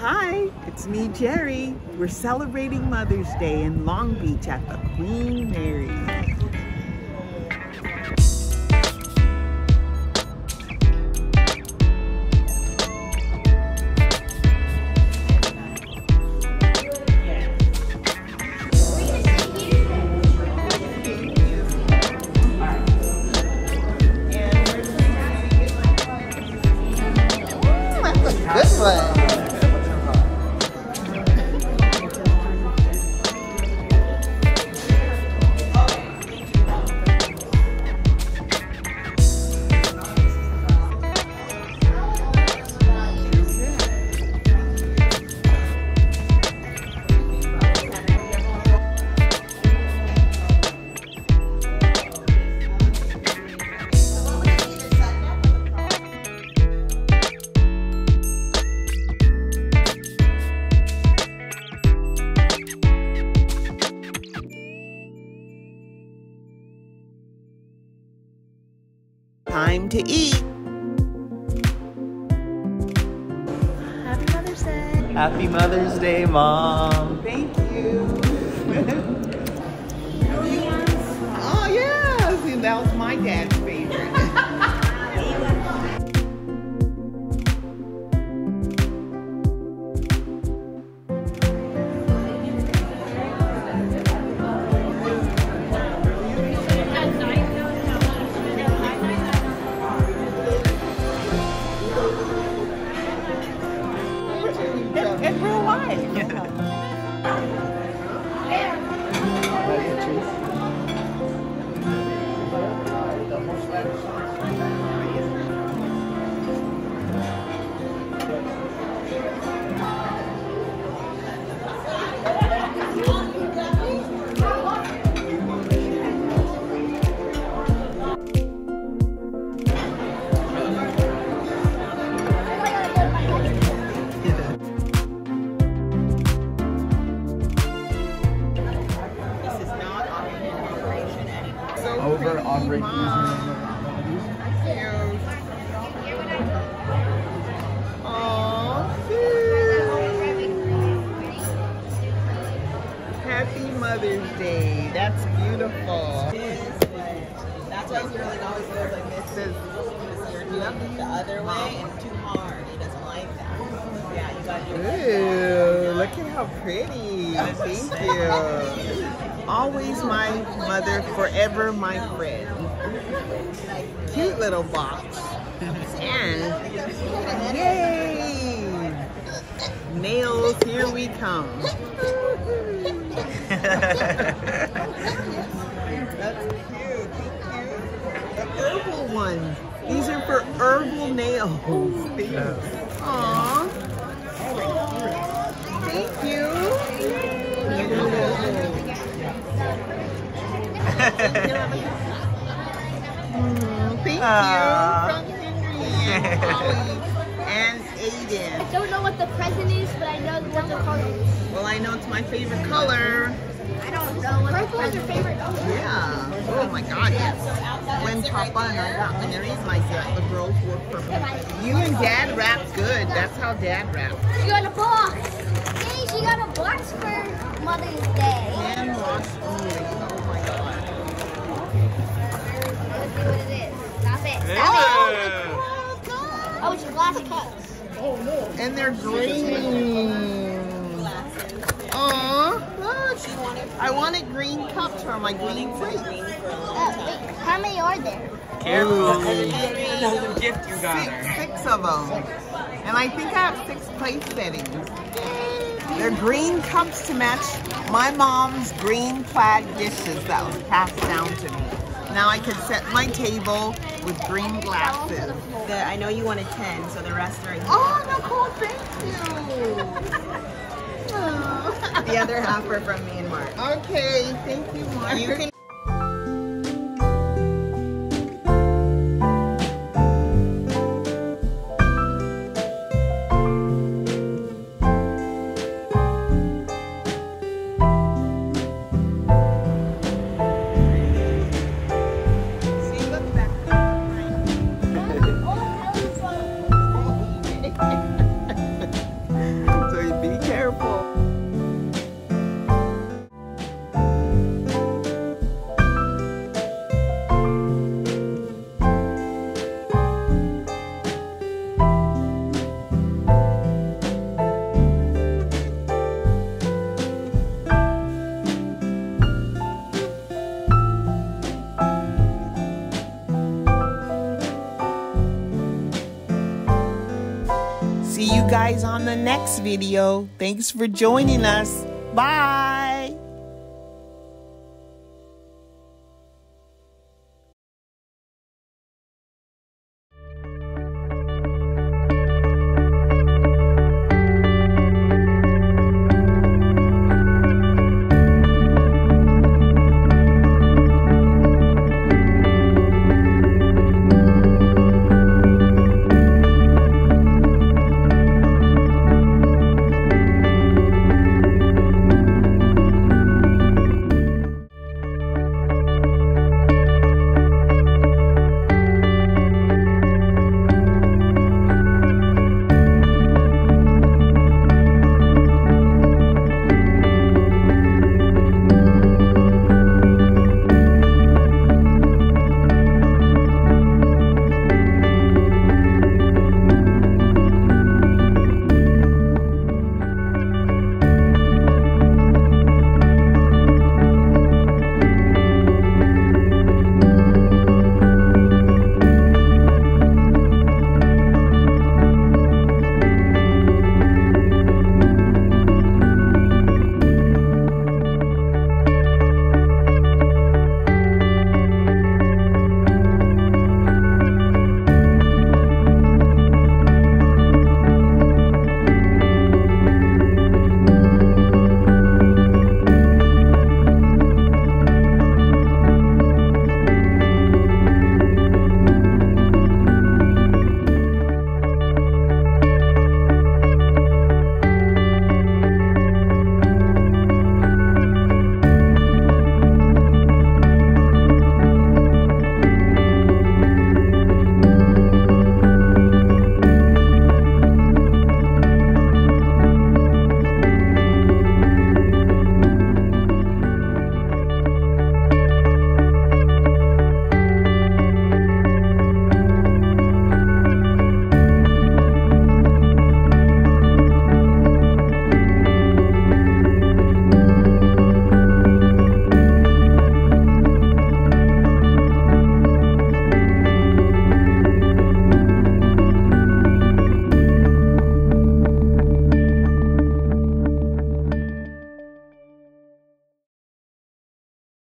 Hi, it's me, Jeri. We're celebrating Mother's Day in Long Beach at the Queen Mary. Time to eat. Happy Mother's Day. Happy Mother's Day, Mom. Thank you. oh, yeah. See, that was my dad's in So Over pretty, on Ricky's Mom. Cute. Happy Mother's Day. That's beautiful. That's why Sterling always goes like this. This is You're doing it the other way and too hard. He doesn't like that. Yeah, you gotta do it. Ooh, look at how pretty. Thank you. Always my mother, forever my friend. Cute little box. And yay! Nails, here we come. That's cute. The herbal ones. These are for herbal nails. Aww. Mm, thank Aw. you from Henry and Polly and Aiden. I Don't know what the present is, but I know what the color is. Well, I know it's my favorite color. I don't know what Purple is your favorite color. Yeah. Oh my God, yes. When Papa and I got married, my dad, the girls wore purple. You and Dad rap good. That's how Dad raps. She got a box. Yay, she got a box for Mother's Day. And they're green. Aww, look. I wanted green cups for my green plate. Uh, wait, how many are there? Careful. gift you got Six, her. six of them. And I think I have six plate settings. They're green cups to match my mom's green plaid dishes that was passed down to me. Now I can set my table with green glasses. The, I know you wanted 10, so the rest are here. Oh, Nicole, thank you. The other half are from me and Mark. Okay, thank you, Mark. You guys on the next video. Thanks for joining us. Bye.